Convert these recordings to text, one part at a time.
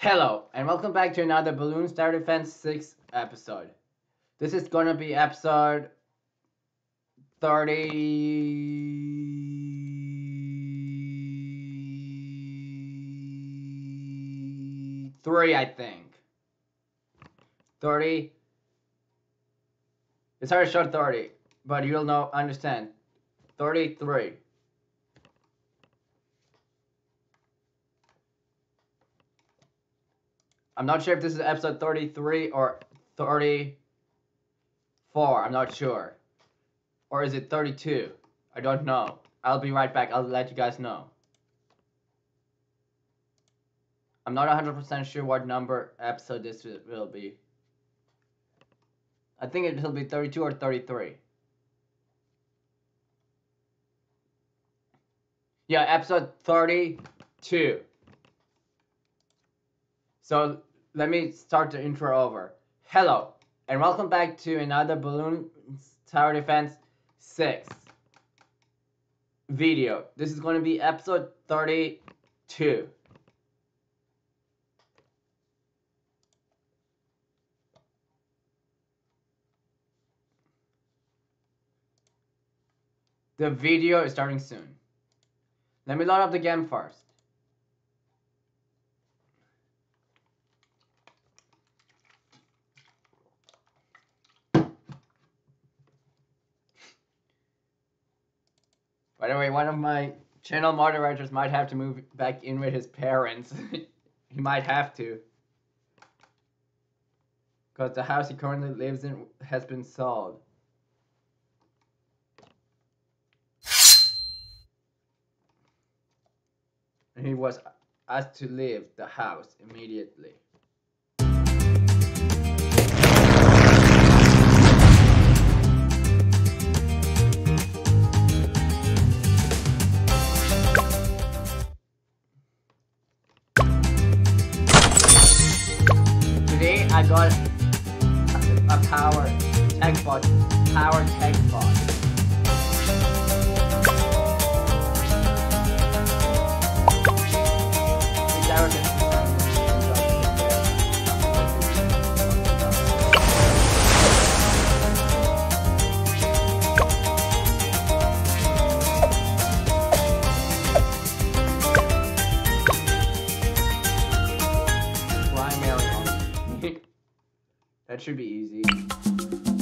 Hello, and welcome back to another Bloons Tower Defense 6 episode. This is gonna be episode 33, I think. 30. It's hard to show 30, but you'll know, understand. 33. I'm not sure if this is episode 33 or 34. I'm not sure. Or is it 32? I don't know. I'll be right back. I'll let you guys know. I'm not 100% sure what number episode this will be. I think it'll be 32 or 33. Yeah, episode 32. So let me start the intro over. Hello, and welcome back to another Bloons Tower Defense 6 video. This is going to be episode 32. The video is starting soon. Let me load up the game first. By the way, one of my channel moderators might have to move back in with his parents. he might have to. Because the house he currently lives in has been sold. And he was asked to leave the house immediately. I got a power tech bot, power tech bot. That should be easy.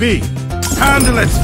BFB. Handle it.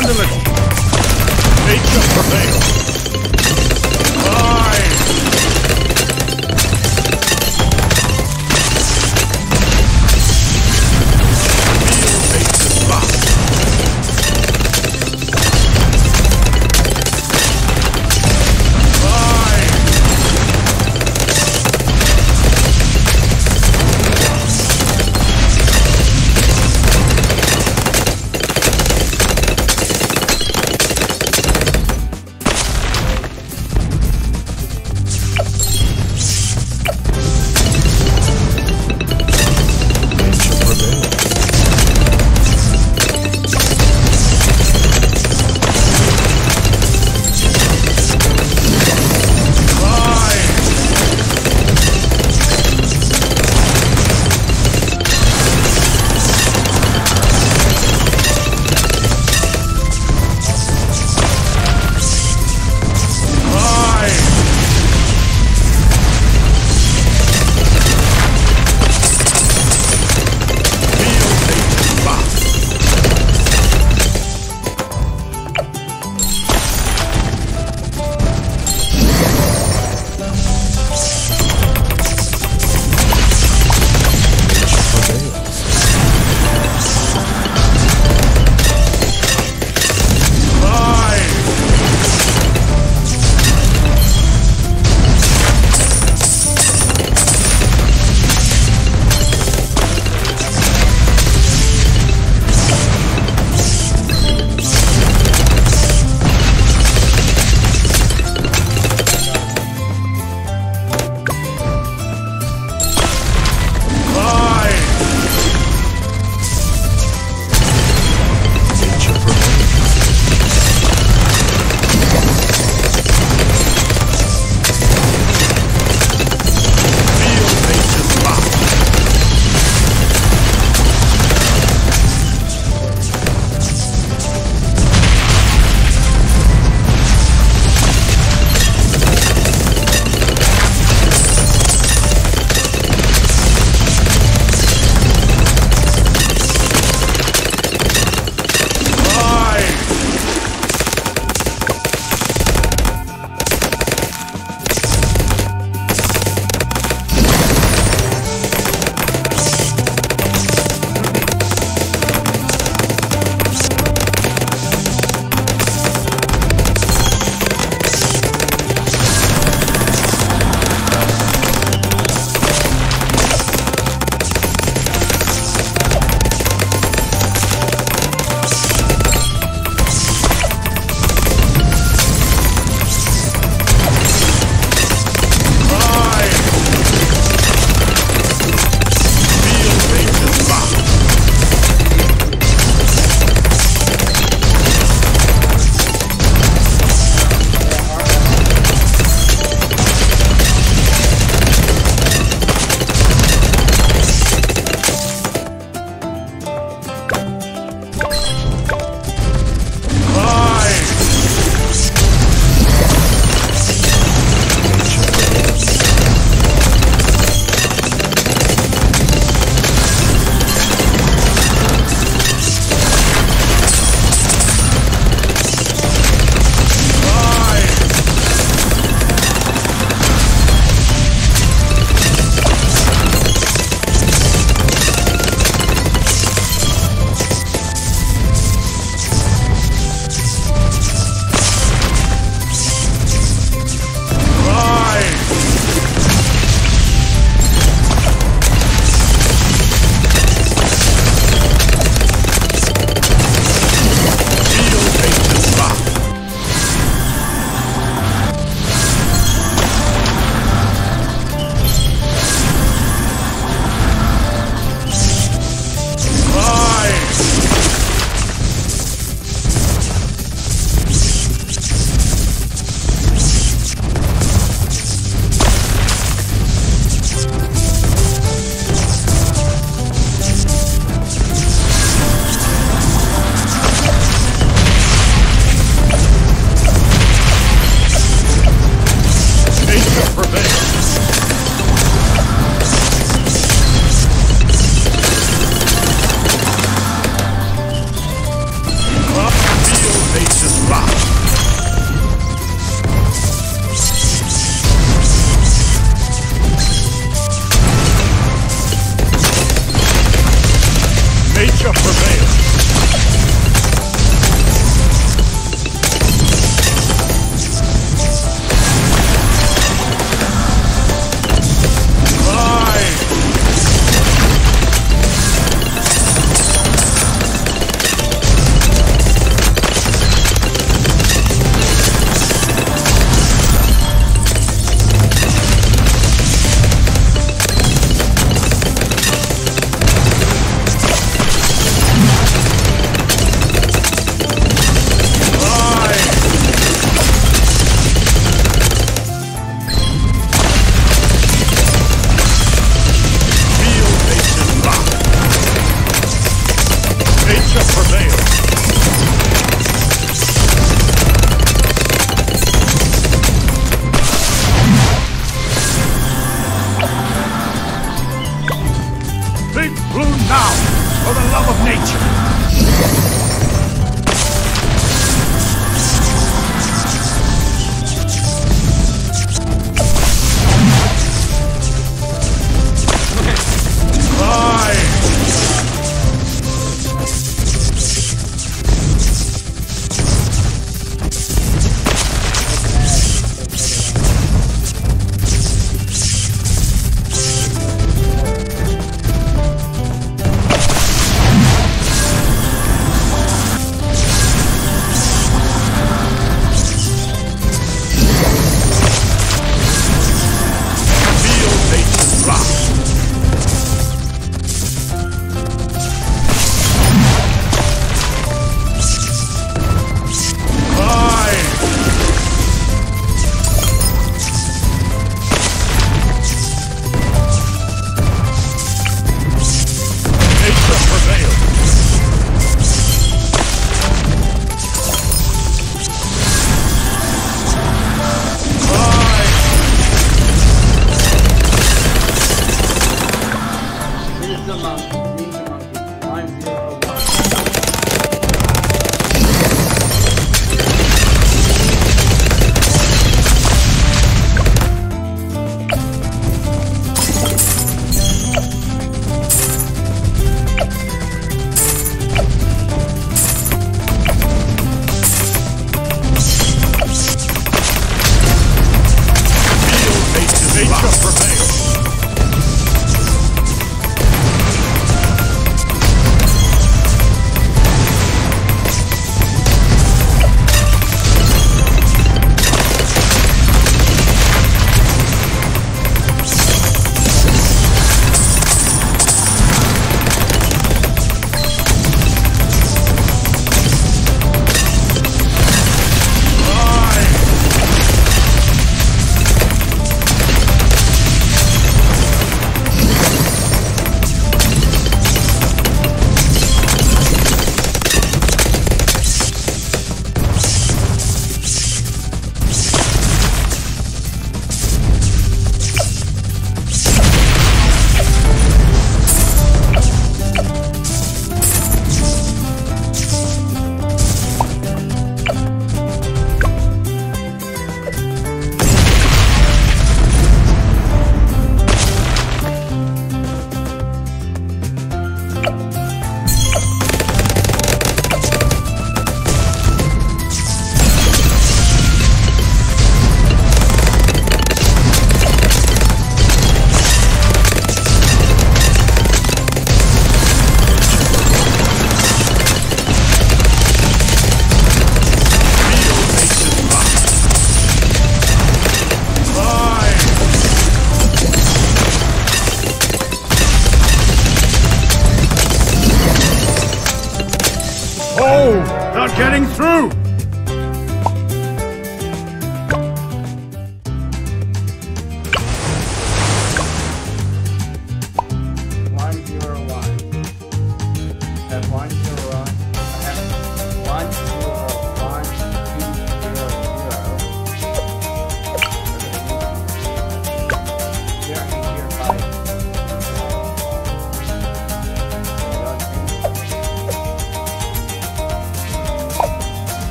Handle it! Nature prevail!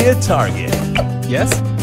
A target. Yes?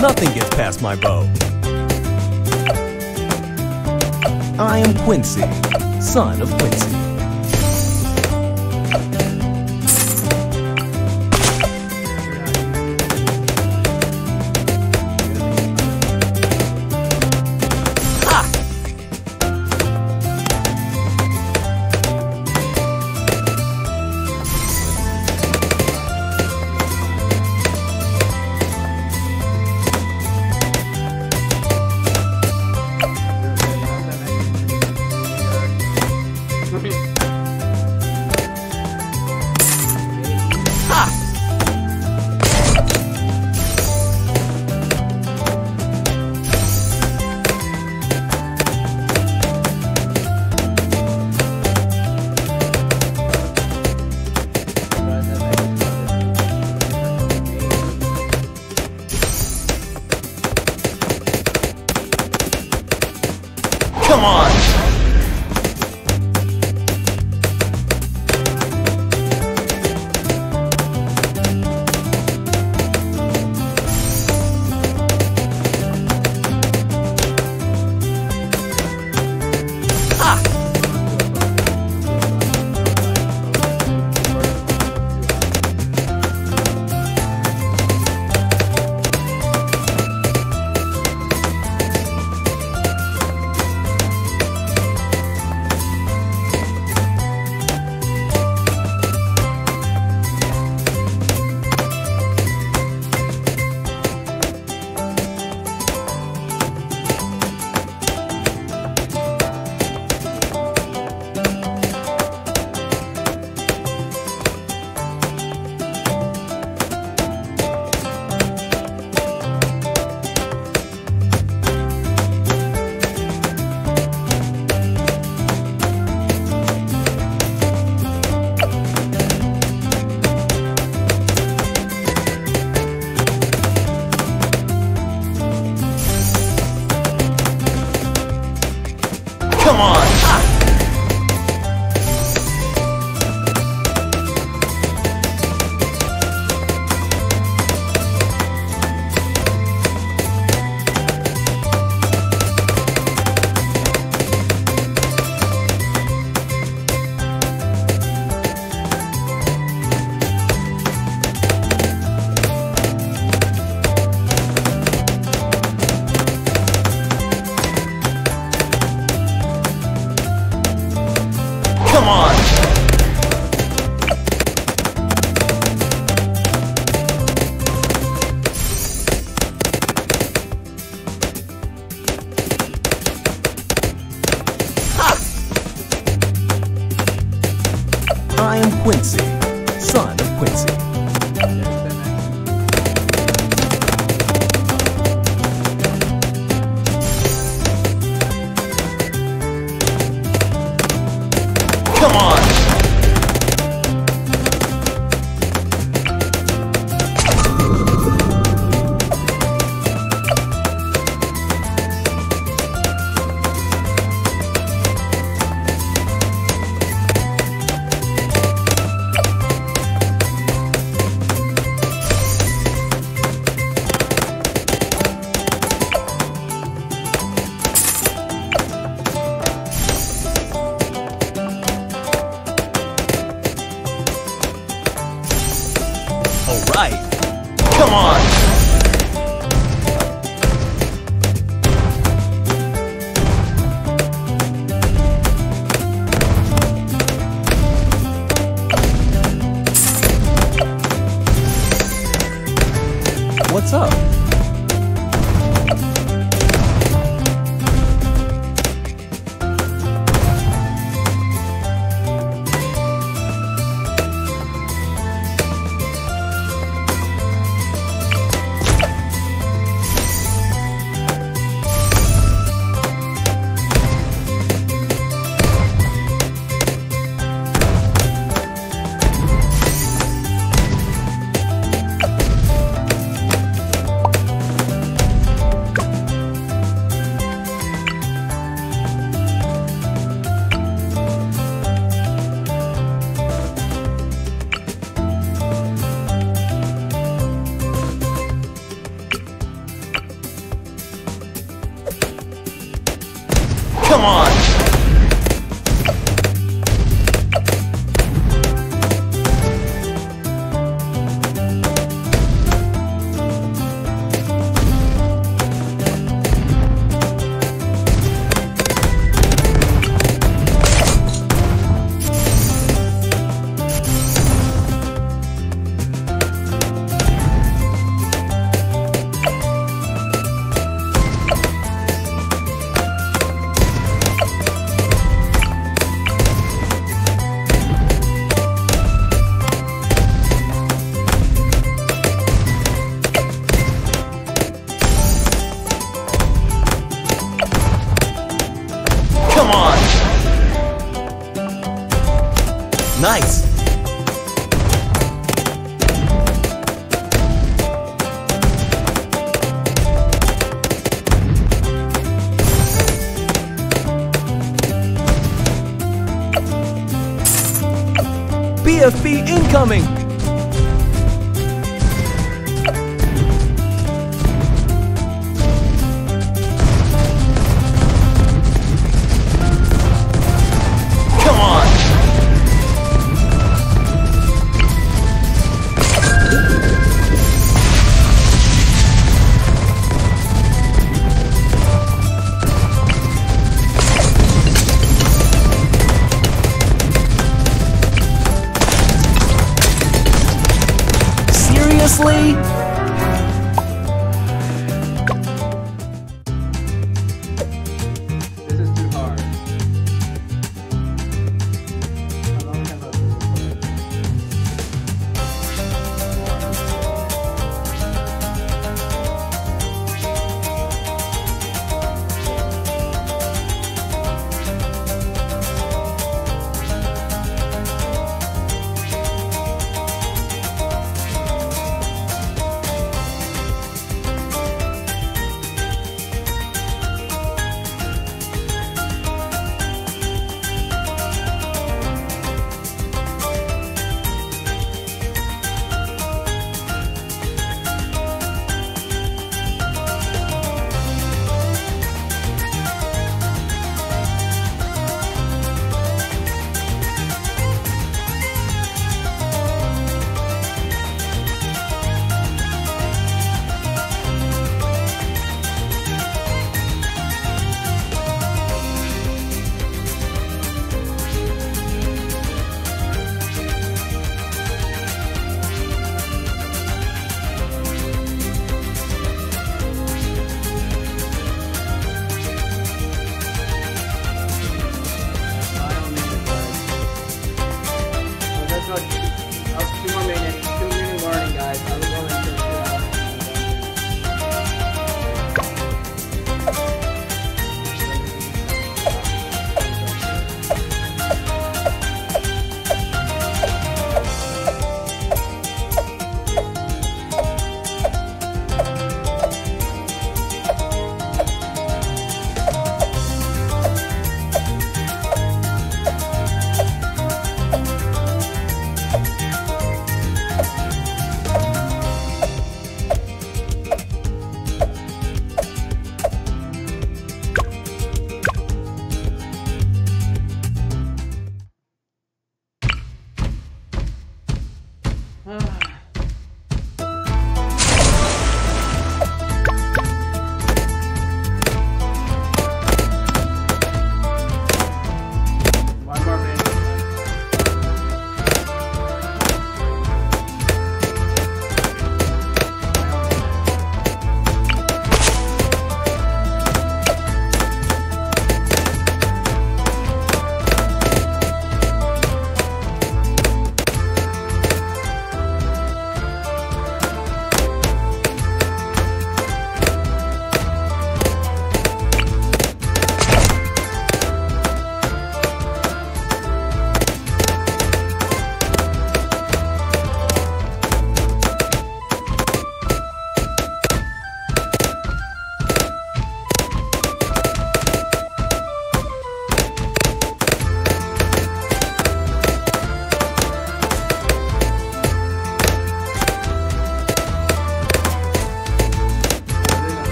Nothing gets past my bow. I am Quincy, son of Quincy. BFB incoming!